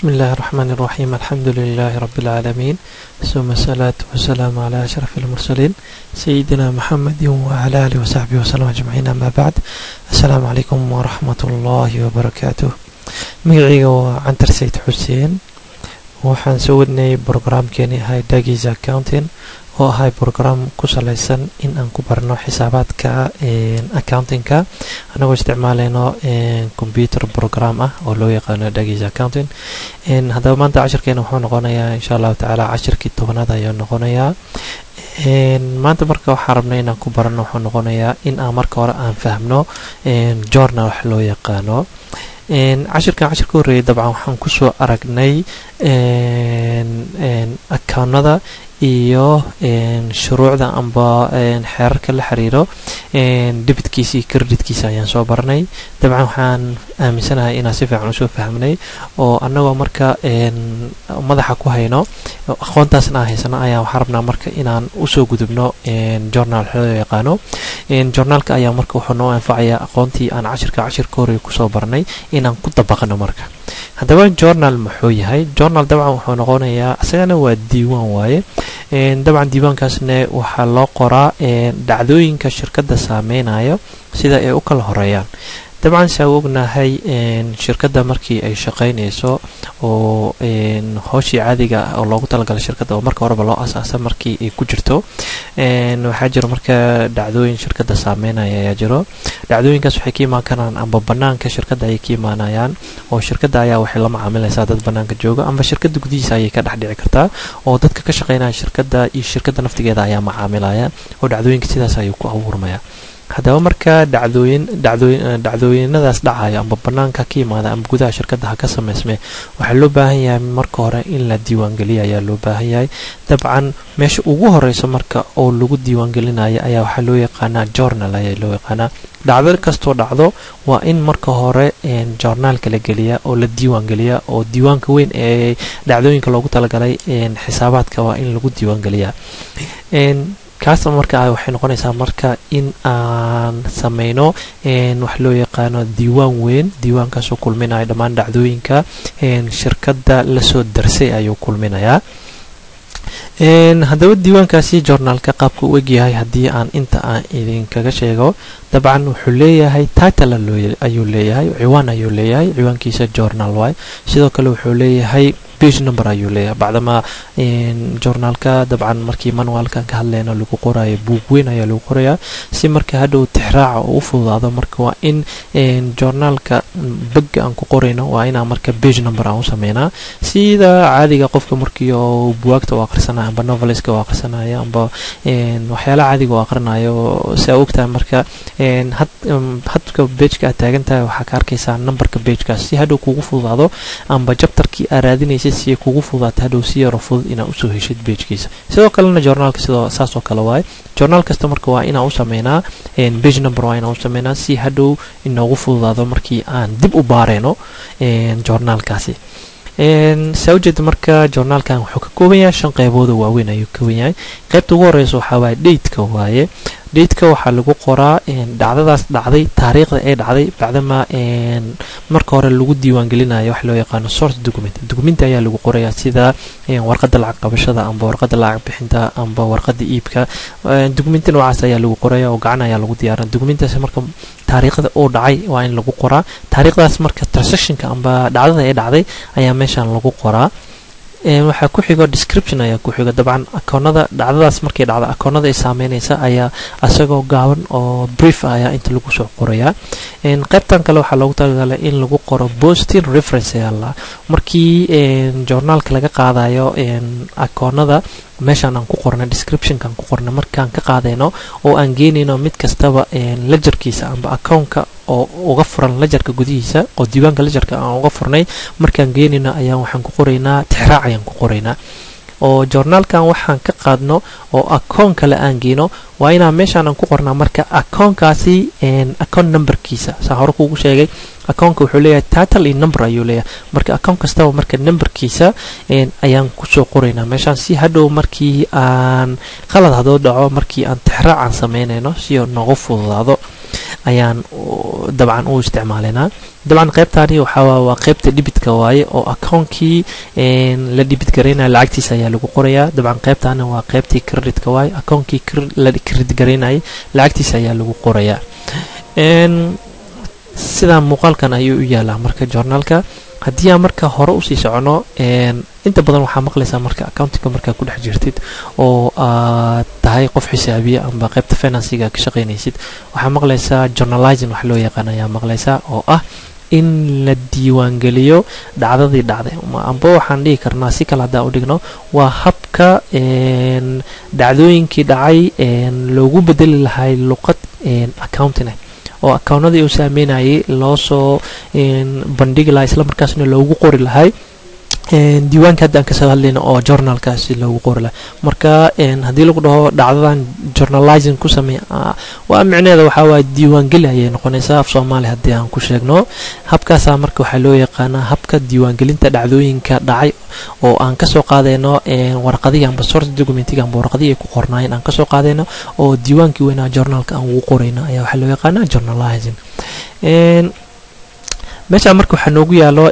بسم الله الرحمن الرحيم الحمد لله رب العالمين ثم الصلاة والسلام على أشرف المرسلين سيدنا محمد وعلى آله وصحبه وسلم أجمعين أما بعد السلام عليكم ورحمة الله وبركاته magacayga waa cantar sayd xuseen waxaan soo wadnay brograamkeeni ahay dagis accounting oo ahay brograam ku salaysan in aan ku barno xisaabaadka accountingka. Anagoo isticmaaleyno computer program ah oo loo yaqaano dagis accounting. Haddaba maanta cashirkeena wuxuu noqonayaa insha allahu tacaala cashirkii tobanaad ayuu noqonayaa. Maanta marka waxaan rabnay inaan ku barano wuxuu noqonayaa in aan marka hore aan fahmno journal wax loo yaqaano. Cashirkan cashirka horreeyay dabcan waxaan ku soo aragnay akaunada iyo shuruucda amba xeerarka la xiriiro debitkiisa iyo creditkiisa ayaan soo baranay dabcan waxaan aaminsanahay inaan si fiican u soo fahmnay oo annagoo marka madaxa ku hayno aqoontaasna aan haysano ayaa waxaan rabnaa marka inaan u soo gudubno journal loo yaqaano. Journaalka ayaa marka wuxuu noo anfacayaa aqoontii aan cashirka cashirka horreeya ku soo baranay inaan ku dabaqno marka. Haddaba journal muxuu yahay journal dabcan wuxuu noqonayaa isagana waa diiwaan waaye dabcan diiwaankaasna waxaa loo qoraa dhacdooyinka shirkadda saameynayo sida ay u kala horeeyaan dabcan saa ognahay shirkadda markii ay shaqaynayso oo howshii caadiga oo loogu talagalay shirkadda oo marka horeba loo asaasa markii ay ku jirto waxaa jiro marka dhacdooyin shirkadda saameynaya ayaa jiro. Dhacdooyinkaas waxay ka imaan karaan amba banaanka shirkadda ayay ka imaanayaan oo shirkadda ayaa waxay la macaamilaysaa dad banaanka jooga amba shirkadda gudihiisa ayay ka dhex dhici kartaa oo dadka ka shaqaynaya shirkadda iyo shirkadda naftigeeda ayaa macaamilaya oo dhacdooyinka sidaas ayuu ku abuurmaya haddaba marka dhacdooyin dhacdooyinadaas dhacaya amba banaanka ka yimaada amba gudaha shirkadda ha ka samaysmee waxaa loo baahan yahay marka hore in la diiwaangeliya ayaa loo baahan yahay. Dabcan meesha ugu horeyso marka oo lagu diiwaangelinayo ayaa waxaa loo yaqaanaa journal ayaa loo yaqaanaa. Dhacdo kastoo dhacdo waa in marka hore journaalka la geliya oo la diiwaangeliya oo diiwaanka weyn ee dhacdooyinka loogu talagalay xisaabaadka waa in lagu diiwaangeliyaa kaas marka waxay noqonaysaa marka in aan sameyno wax loo yaqaano diiwaan weyn. Diiwaankaasoo kulminaya dhammaan dhacdooyinka shirkadda la soo darsay ayuu kulminayaa. Haddaba diiwaankaasi journaalka qaabka u egyahay haddii aan inta aan idinkaga sheego dabcan wuxuu leeyahay title ayuu leeyahay ciwaan ayuu leeyahay ciwaankiisa journal waay sidoo kale wuxuu leeyahay page number ayuu leeyahay. Bacdama journaalka dabcan markii manualkan ka hadleyno lagu qorayo buug weyn ayaa lagu qorayaa. Si marka hadhow tixraaca oo u fududaado marka waa in journaalka begga aan ku qorayno waa inaan marka page number aan u sameynaa. Sida caadiga qofka markii oo buwaagta u akhrisanayo amba noveliska u akhrisanayo amba waxyaalaha caadiga u akhrinayo saa ogtahay marka hadka bejka aad taagan tahay waxaa ka arkaysaa numberka bejkaas si hadhow kugu fududaado amba jabtarkii aad raadinaysa si kugu fududaata hadhow si yaro fudud inaad u soo heshid bejkiisa sidoo kalena journaalka sidoo saas oo kale waaye journaal kasta marka waa inaan u sameynaa bage number waa inaan u si hadhow inoogu fududaado markii aan dib u baareyno journaalkaasi saa ujeeda marka journaalkan wuxuu ka kooban yahay shan qeybooda waaweyn ayuu ka kooban yahay. Qeybta ugu horeysa waxaa waaye dateka waaye dateka waxaa lagu qoraa dhacdadaas dhacday taariikhda ee dhacday bacdama marka hore lagu diiwaangelinayo wax loo yaqaano source document. Document ayaa lagu qorayaa sida warqadda lacag qabashada amba warqadda lacag bixinta amba warqadda iibka. Documenti noocaas ayaa lagu qoraya oo gacan ayaa lagu diyaaran documentaas marka taariikhda uu dhacay waa in lagu qoraa. Taariikhdaas marka transactionka amba dhacdada ee dhacday ayaa meeshan lagu qoraa waxaa ku xigo description ayaa ku xigo dabcan. Akoonada dhacdadaas markay dhacdo akoonada ay saameynaysa ayaa isagoo gaaban oo brief ah ayaa inta lagu soo qorayaa. Qaybtan kale waxaa loogu talagalay in lagu qoro bostin reference ayaa markii journaalka laga qaadayo akoonada meeshaan aan ku qornay descriptionkaan ku qornay markaan ka qaadayno oo aan geenayno mid kastaba lajarkiisa amba akoonka oo uga furan lajarka gudihiisa oo diiwaanka lajarka aan uga furnay markaan geenayno ayaan waxaan ku qoraynaa tixraac ayaan ku qoraynaa. Oo journaalkan waxaan ka qaadno oo akoon kale aan geyno waa inaan meeshaan aan ku qornaa marka akoonkaasi akoon numberkiisa saa hore kuugu sheegay akoonka wuxuu leeyahay title iyo number ayuu leeyahay. Marka akoon kastaba marka numberkiisa ayaan ku soo qoraynaa. Meeshaan si hadhow markii aan qalad hadoo dhaco markii aan tixraac aan sameynayno si noogu fududaado ayaan dabcan u isticmaalaynaa dabcan qaybtaani waxaa waa qaybta dhibitka waaye oo akoonkii la dhibit garaynaya lacagtiisa ayaa lagu qorayaa. Dabcan qaybtaani waa qaybtii creditka waaye akoonkii la credit garaynayay lacagtiisa ayaa lagu qorayaa sidaa muuqaalkan ayuu u yaalaa marka journaalka haddii aan marka hore u sii socono inta badan waxaa maqlaysaa marka accountinga markaa ku jirtid oo aad tahay qof xisaabiya amba qaybta finansiga ka shaqaynaysid. Waxaa maqlaysaa journalizing wax loo yaqaan ayaa maqlaysaa oo ah in la diiwaangeliyo dhacdadii dhacday. Amba waxaan dhihi karnaa si kale haddaan u dhigno waa habka dhacdooyinkii dhacay loogu bedeli lahay luqad accounting oo akownadii uu saameynayay loo soo bandhigi lahaa isla markaasna loogu qori lahay diiwaanka haddaan ka soo hadlayna oo journalkaasi loogu qori lahay marka haddii lagu dhaho dhacdadan journalizing ku sameey waa micneheeda waxaa waaye diiwaangeli ayay noqonaysaa af soomaali haddii aan ku sheegno. Habkaasaa marka waxaa loo yaqaanaa habka diiwaangelinta dhacdooyinka dhacay oo aan ka soo qaadayno warqadihii amba source documentiga amba warqadihii ay ku qornaayeen aan ka soo qaadayno oo diiwaankii weynaa journalka aan ugu qorayno ayaa waxaa loo yaqaanaa journalizing meeshaan marka waxaa noogu yaalo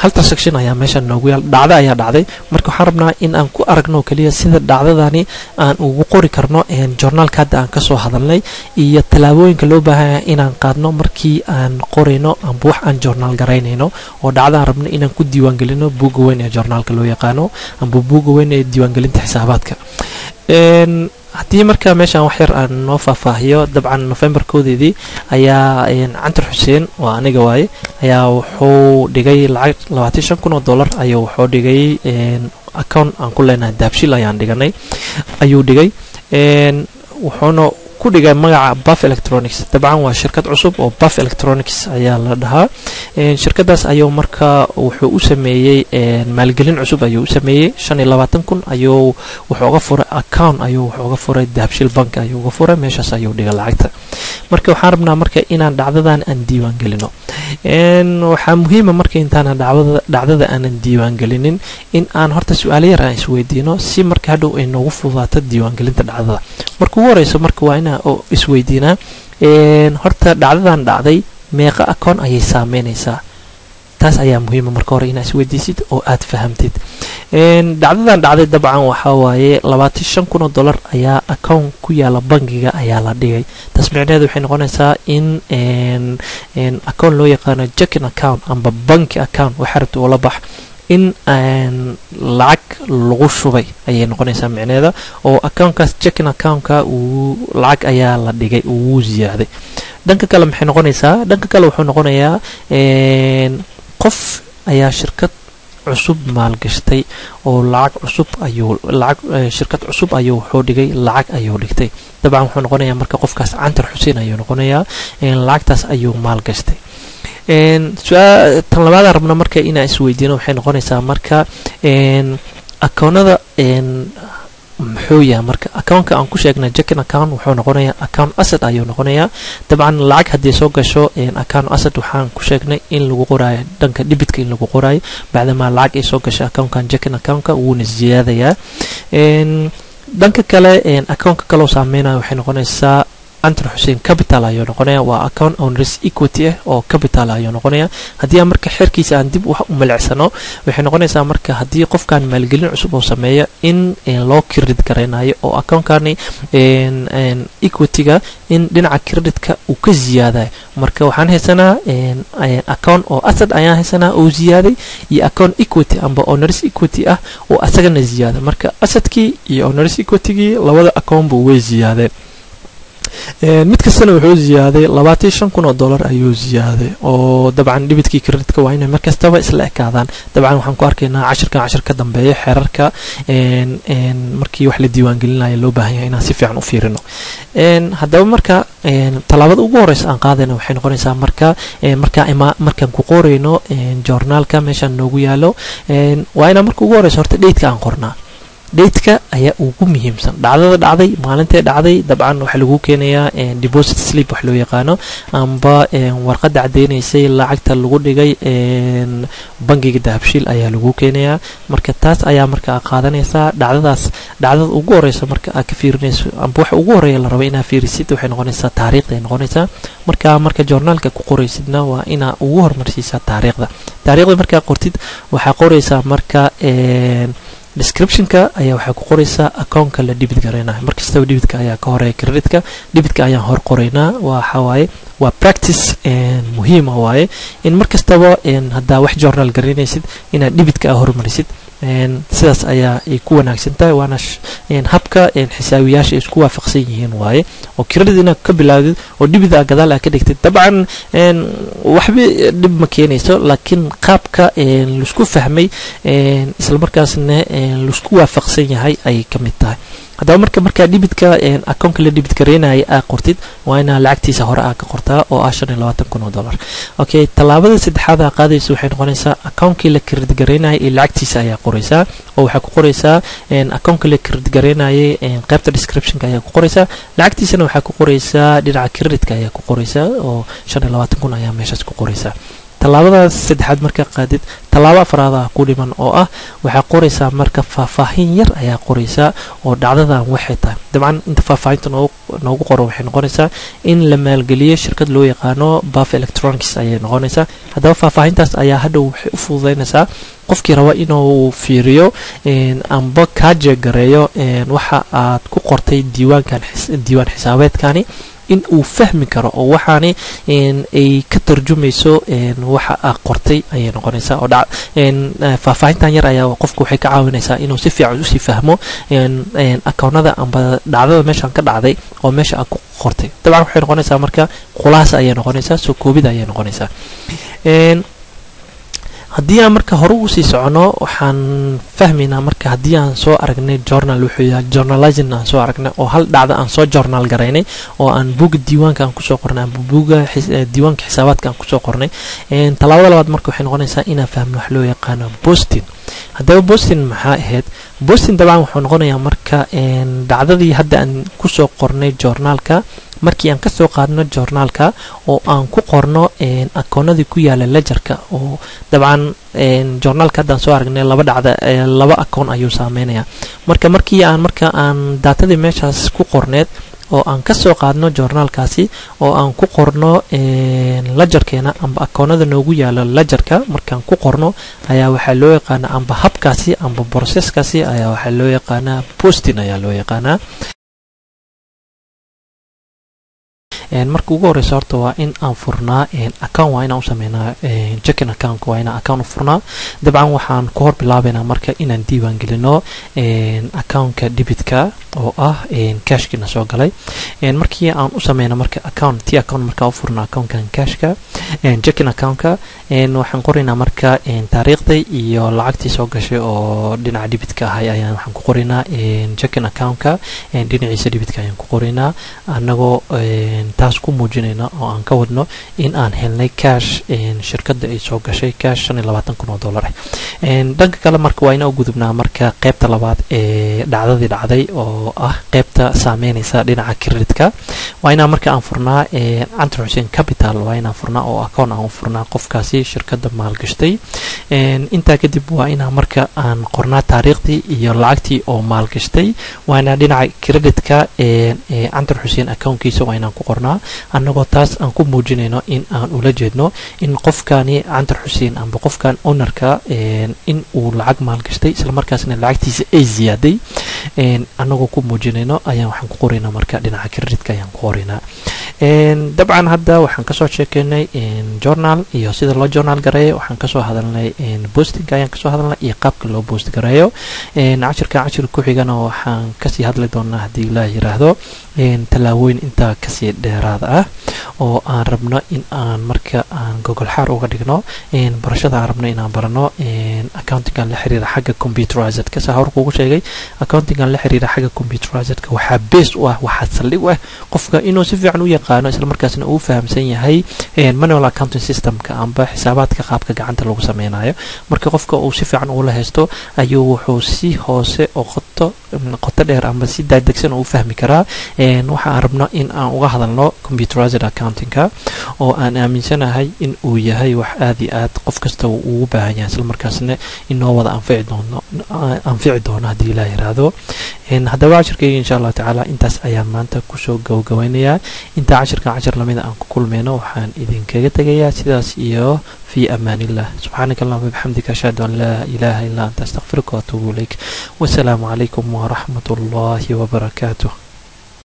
hal transaction ayaa meeshaan noogu yaalo dhacdo ayaa dhacday. Marka waxaan rabnaa in aan ku aragno keliya sida dhacdadani aan ugu qori karno journaalka hadda aan ka soo hadalnay iyo tallaabooyinka loo baahanya inaan qaadno markii aan qorayno amba wax aan journaal garaynayno. Oo dhacdaan rabno inaan ku diiwaangelino buugga weyn ee journaalka loo yaqaano amba buugga weyn ee diiwaangelinta xisaabaadka haddii marka meeshaan wax yar aan noo faahfaahiyo dabcan november koodeedii ayaa cantar xuseen waa aniga waaye ayaa wuxuu dhigay lacag labaatan shan kun oo dollar ayuu wuxuu dhigay account aan ku leenahay daabshil ayaan dhiganay ayuu dhigay. Wuxuuna ku dhigay magaca buff electronics. Dabcan waa shirkad cusub oo buff electronics ayaa la dhahaa. Shirkadaas ayuu marka wuxuu u sameeyey maalgelin cusub ayuu u sameeyey. Shan iyo labaatan kun ayuu wuxuu uga furay account ayuu wuxuu uga furay dahabshil bank ayuu uga furay. Meeshaas ayuu dhigay lacagta. Marka waxaan rabnaa marka inaan dhacdadan aan diiwaan waxaa muhiima marka intaana dhacdada aanan diiwaan gelinin in aan horta su'aalo yar aan isweydiino si marka hadhow ay noogu fudaato diiwaangelinta dhacdada. Marka ugu horeyso marka waa inaa isweydiinaa. Horta dhacdadan dhacday meeqa akoon ayay saameynaysaa taas ayaa muhiima marka hore inaa isweydiisid oo aad fahamtid. Dhacdadan dhacday dabcan waxaa waaye labaatan shan kun oo dollar ayaa akown ku yaalla bangiga ayaa la dhigay. Taas micnaheedu waxay noqonaysaa in akown loo yaqaano jacking account amba banki account waxaa rabta ula bax. In lacag lagu shubay ayay noqonaysaa micneeda oo accounkaas jacking accountka uu lacag ayaa la dhigay wuu ziyaaday. Dhanka kale maxay noqonaysaa? Dhanka kale wuxuu noqonayaa qof ayaa shirkad cusub maalgashtay oo lacag cusub ayuu lacag shirkad cusub ayuu wuxuu dhigay lacag ayuu dhigtay. Dabcan wuxuu noqonayaa marka qofkaas cantar xuseen ayuu noqonayaa lacagtaas ayuu maalgashtay. Tan labaadaan rabna marka inaan isweydiino waxay noqonaysaa marka akoonada muxuu yahay marka? Accountka aan ku sheegnay jacking account wuxuu noqonayaa account asset ayuu noqonayaa. Dabcan lacag haddii soo gasho account asset waxaan ku sheegnay in lagu qoraayo dhanka dhibitka in lagu qoraayo. Bacdamaa lacag ay soo gashay accountkan jacking accountka wuuna ziyaadayaa dhanka kale accountka kaloo saameynayo waxay noqonaysaa antar xuseen capital ayuu noqonaya waa account owners equity ah oo capital ayuu noqonaya haddii aan marka xerkiisa aan dib wax u malecsano waxay noqonaysaa marka haddii qofkan maalgelin cusub oo sameeya in loo credit garaynayo oo accountkani equityga in dhinaca creditka uu ka ziyaadayo marka waxaan haysanaa account oo asset ayaan haysanaa oo ziyaaday iyo account equity amba owners equity ah oo asagana ziyaada marka assetkii iyo owners equitygii labada account buu way ziyaadeen mid kastana wuxuu ziyaaday labaatan shan kun oo dollar ayuu ziyaaday oo dabcan dhibidkii kreditka waa inay markastaba isla ekaadaan. Dabcan waxaan ku arkaynaa cashirkan cashir ka dambeeya xeerarka markii wax la diiwaangelinaya loo baahan yahay inaan si fiican u fiirino. Haddaba marka tallaabada ugu horeysa aan qaadayna waxay noqonaysaa marka markaa ima markaan ku qorayno joornaalka meeshaan noogu yaalo. Waa inaan marka ugu horeysa horta dheydka aan qornaa dateka ayaa ugu muhiimsan. Dhacdada dhacday maalintay dhacday dabcan waxaa lagu keenayaa deposit sleep wax loo yaqaano amba warqadda cadeynaysay lacagta lagu dhigay bangiga dahabshiil ayaa lagu keenayaa. Marka taas ayaa marka qaadanaysaa dhacdadaas dhacdada ugu horeysa marka aad ka fiirinayso amba waxa ugu horreeya la raba inaad fiirisid waxay noqonaysaa taariikhda ay noqonaysaa marka marka journaalka ku qoraysidna waa inaa ugu hormarsiisaa taariikhda. Taariikhda markaa qortid waxaa qoraysaa marka descriptionka ayaa waxaa ku qoraysaa accountka la dhibid garaynayo markastaba dhibidka ayaa ka horreeya creditka dhibidka ayaan hor qoraynaa waxa waaye waa practice muhiima waaye. In markastaba haddaa wax journal garanaysid inaad dhibidka a hormarisid sidaas ayaa ay ku wanaagsan tahay waana habka xisaabiyaasha isku waafaqsan yihiin waaye oo inaad ka bilaawdid oo dhibid a gadaal aa ka dhigtid dabcan waxba dhib ma keenayso laakiin qaabka la isku fahmay islamarkaasna la isku waafaqsan yahay ayay ka mid tahay haddaba marka markaa dhibidka accountka la dhibid gareynaya aa qortid waa inaa lacagtiisa hore aa ka qortaa oo ah shan iyo labaatan kun oo dollar. Okay tallaabada saddexaad aa qaadaysa waxay noqonaysaa accountkii la credit gareynaya iyo lacagtiisa ayaa qoraysaa oo waxaa ku qoraysaa accountka la credit gareynayay qaybta descriptionka ayaa ku qoraysaa lacagtiisana waxaa ku qoraysaa dhinaca creditka ayaa ku qoraysaa oo shan iyo labaatan kun ayaa meeshaas ku qoraysaa tallaabadaas saddexaad marka qaadid tallaabo afraada ku dhiman oo ah waxaa qoraysaa marka faahfaahin yar ayaa qoraysaa oo dhacdadan waxay tahay. Dabcan inta faahfaahinta noogu qoran waxay noqonaysaa in la maalgeliyo shirkad loo yaqaano buff electronics ayay noqonaysaa. Haddaba faahfaahintaas ayaa hadhow waxay u fududeynaysaa qofkii raba inuu fiiriyo amba kaa jeegareeyo waxa aad ku qortay diiwaankan diiwaan xisaabeedkani in uu fahmi karo oo waxaani ay ka tarjumayso waxa aa qortay ayay noqonaysaa oo faahfaahintan yar ayaa qofka waxay ka caawinaysaa inuu si fiican u sii fahmo akownada amba dhacdada meeshan ka dhacday oo meesha aa ku qortay. Dabcan waxay noqonaysaa marka khulaasa ayay noqonaysaa soo koobida ayay noqonaysaa haddii aan marka hore u sii socono waxaan fahmaynaa marka haddii aan soo aragnay journal wuxuu yahay journalizing aan soo aragnay oo hal dhacda aan soo journal garaynay oo aan buga diiwaanka aan ku soo qornay amba buga diiwaanka xisaabaadka aan ku soo qornay tallaabada labaad marka waxay noqonaysaa inaan fahmno wax loo yaqaano bostin haddaba bostin maxaa ahayd bostin dabcan wuxuu noqonayaa marka dhacdadii hadda aan ku soo qornay journaalka markii aan ka soo qaadno journaalka oo aan ku qorno akoonadii ku yaalla lejarka oo dabcan journaalka haddaan soo aragnay laba dhacda laba akoon ayuu saameynaya marka markii aan marka aan daatadii meeshaas ku qorneed oo aan ka soo qaadno journaalkaasi oo aan ku qorno lajarkeena amba akoonada noogu yaalo lajarka markaan ku qorno ayaa waxaa loo yaqaanaa amba habkaasi amba broseskaasi ayaa waxaa loo yaqaanaa postin ayaa loo yaqaanaa marka ugu horeysa horta waa in aan furnaa account waa inaan u sameynaa account waa inaan account furnaa. Dabcan waxaan ku hor bilaabaynaa marka inaan diiwaan gelino accountka debitka oo ah cashkiina soo galay. Markii aan u marka account ti account markaa u accountkan cashka checking accountka waxaan qoraynaa marka taariikhda iyo lacagtii soo gashay oo dhinaca debitka ahay ayaan waxaan ku qoraynaa checking accountka dhinaciisa debitka ayaan ku qoraynaa anagoo taas ku muujinayna oo aan ka wadno in aan helnay cash shirkadda ay soo gashay cash oo dollar ah dhanka kale marka waa inaa u gudubnaa marka qaybta labaad ee dhacdadii dhacday oo ah qaybta saameynaysa dhinaca creditka waa inaa marka aan furnaa cantar xuseen capital waa inaan furnaa oo account aan furnaa qofkaasi shirkadda maalgashtay intaa kadib waa inaa marka aan qornaa taariikhdii iyo lacagtii oo maalgashtay waa dhinaca creditka cantar xuseen accountkiisa waa inaan ku qornaa annagoo taas aan ku muujinayno in aan ula jeedno in qofkani cantar xuseen amba qofkan ownerka in uu lacag maalgashtay islamarkaasna lacagtiisa ay ziyaaday annagoo ku muujinayno ayaan waxaan ku qoraynaa marka dhinaca creditka ayaan ku qoraynaa dabcan hadda waxaan ka soo sheekeynay journal iyo sida loo journal gareeyo waxaan ka soo hadalnay bostinka ayaan ka soo hadalnay iyo qaabka loo bost gareeyo. Cashirka cashir ku xigana waxaan ka sii hadli doonaa haddii ilaah yiraahdo tallaabooyin intaa ka sii dheeraada ah oo aan rabno in aan marka aan gogolxaar uga dhigno barashada aan rabno inaan barano accountingan la xiriira xagga computerizedka saa hor sheegay accountingan la xiriira xagga computerizedka waxaa base u ah waxaa saldhig u ah qofka inuu si fiican u yaqaan yaqaano islamarkaasna uu fahamsan yahay manual accounting systemka amba xisaabaadka qaabka gacanta lagu sameynayo. Marka qofka uu si fiican ula haysto ayuu wuxuu si hoose oo qoto qoto dheer amba si daadegsan uu fahmi karaa. Waxa aan rabno in aan uga hadalno computerized accountingka oo aan aaminsanahay in uu yahay wax aada iyo aad qof kasta ugu baahan yahay islamarkaasna inoo wada anfici doono haddii ilaa yiraahdo haddaba cashirkayga insha allahu tacaala intaas ayaa maanta ku soo gabagabeynayaa intaa cashirkan cashar lamida aan ku kulmayno waxaan idinkaga tegayaa sidaas iyo fi amaanillah subxaanak allahuma bixamdika ashhadu an laa ilaaha ila anta astakfiruka watuubu ilayk. Wasalaamu calaykum waraxmat ullaahi wabarakaatuh